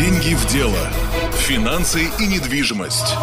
Деньги в дело. Финансы и недвижимость.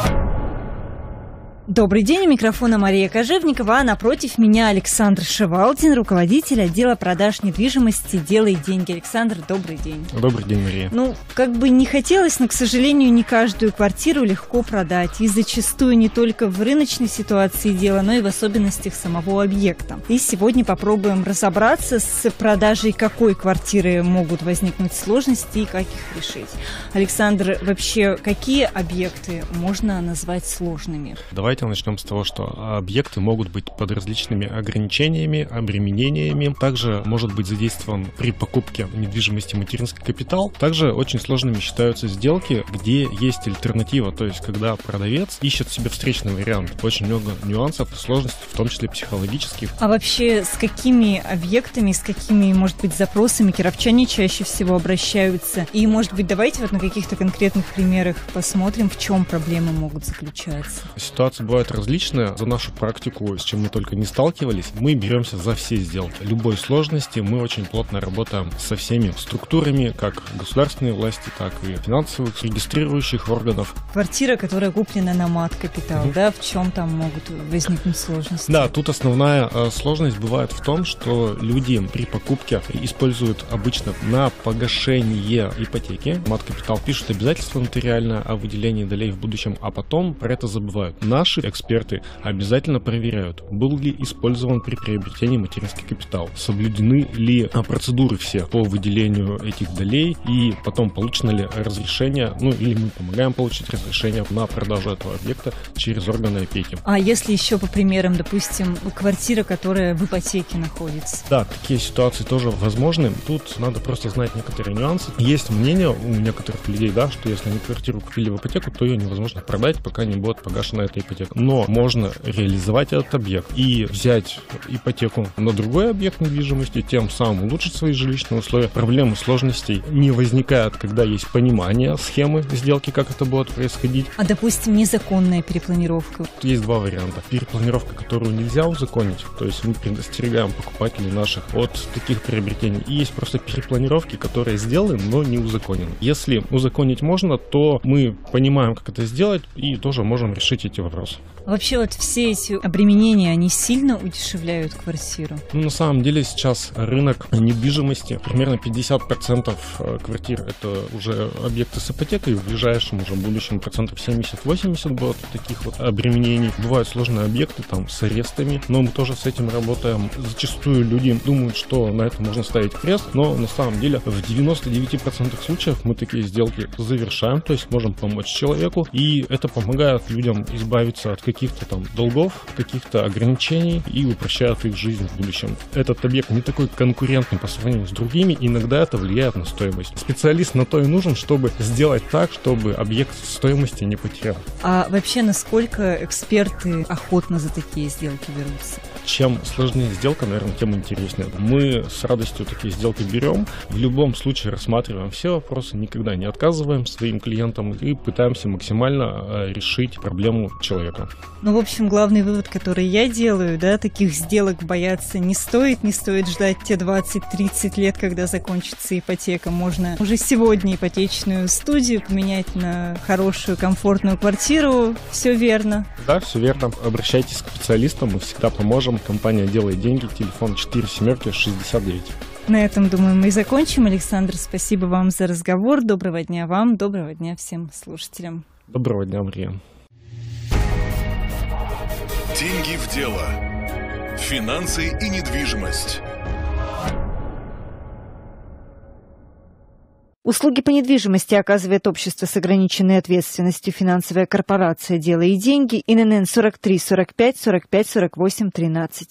Добрый день, у микрофона Мария Кожевникова, а напротив меня Александр Шевалдин, руководитель отдела продаж недвижимости «Делай деньги». Александр, добрый день. Добрый день, Мария. Ну, как бы не хотелось, но, к сожалению, не каждую квартиру легко продать. И зачастую не только в рыночной ситуации дела, но и в особенностях самого объекта. И сегодня попробуем разобраться с продажей какой квартиры могут возникнуть сложности и как их решить. Александр, вообще, какие объекты можно назвать сложными? Давайте Давайте начнем с того, что объекты могут быть под различными ограничениями, обременениями. Также может быть задействован при покупке недвижимости материнский капитал. Также очень сложными считаются сделки, где есть альтернатива, то есть когда продавец ищет себе встречный вариант. Очень много нюансов и сложностей, в том числе психологических. А вообще с какими объектами, с какими, может быть, запросами кировчане чаще всего обращаются? И, может быть, давайте вот на каких-то конкретных примерах посмотрим, в чем проблемы могут заключаться. Ситуация бывают различные. За нашу практику, с чем мы только не сталкивались, мы беремся за все сделки. Любой сложности мы очень плотно работаем со всеми структурами, как государственной власти, так и финансовых, регистрирующих органов. Квартира, которая куплена на мат-капитал, mm-hmm. да, в чем там могут возникнуть сложности? Да, тут основная э, сложность бывает в том, что люди при покупке используют обычно на погашение ипотеки. Мат-капитал пишут обязательства нотариально о выделении долей в будущем, а потом про это забывают. Наши Наши эксперты обязательно проверяют, был ли использован при приобретении материнский капитал, соблюдены ли а, процедуры все по выделению этих долей и потом получено ли разрешение, ну или мы помогаем получить разрешение на продажу этого объекта через органы опеки. А если еще по примерам, допустим, квартира, которая в ипотеке находится? Да, такие ситуации тоже возможны. Тут надо просто знать некоторые нюансы. Есть мнение у некоторых людей, да, что если они квартиру купили в ипотеку, то ее невозможно продать, пока не будет погашена эта ипотека объект. Но можно реализовать этот объект и взять ипотеку на другой объект недвижимости, тем самым улучшить свои жилищные условия. Проблемы сложностей не возникают, когда есть понимание схемы сделки, как это будет происходить. А, допустим, незаконная перепланировка? Есть два варианта. Перепланировка, которую нельзя узаконить, то есть мы предостерегаем покупателей наших от таких приобретений. И есть просто перепланировки, которые сделаны, но не узаконены. Если узаконить можно, то мы понимаем, как это сделать, и тоже можем решить эти вопросы. Вообще вот все эти обременения, они сильно удешевляют квартиру? Ну, на самом деле сейчас рынок недвижимости, примерно 50% э, квартир это уже объекты с ипотекой, в ближайшем уже будущем процентов 70-80 будет таких вот обременений. Бывают сложные объекты там с арестами, но мы тоже с этим работаем. Зачастую люди думают, что на это можно ставить крест, но на самом деле в 99% случаев мы такие сделки завершаем, то есть можем помочь человеку, и это помогает людям избавиться от каких каких-то там долгов, каких-то ограничений и упрощают их жизнь в будущем. Этот объект не такой конкурентный по сравнению с другими, иногда это влияет на стоимость. Специалист на то и нужен, чтобы сделать так, чтобы объект стоимости не потерял. А вообще, насколько эксперты охотно за такие сделки берутся? Чем сложнее сделка, наверное, тем интереснее. Мы с радостью такие сделки берем. В любом случае рассматриваем все вопросы, никогда не отказываем своим клиентам и пытаемся максимально э, решить проблему человека. Ну, в общем, главный вывод, который я делаю, да, таких сделок бояться не стоит, не стоит ждать те 20-30 лет, когда закончится ипотека. Можно уже сегодня ипотечную студию поменять на хорошую, комфортную квартиру. Все верно. Да, все верно. Обращайтесь к специалистам, мы всегда поможем. Компания делает деньги. Телефон 4 семерки 69. На этом, думаю, мы и закончим. Александр, спасибо вам за разговор. Доброго дня вам, доброго дня всем слушателям. Доброго дня, Мария. Деньги в дело. Финансы и недвижимость. Услуги по недвижимости оказывает общество с ограниченной ответственностью финансовая корпорация «Дело и деньги» ИНН 43 45 45 48 13.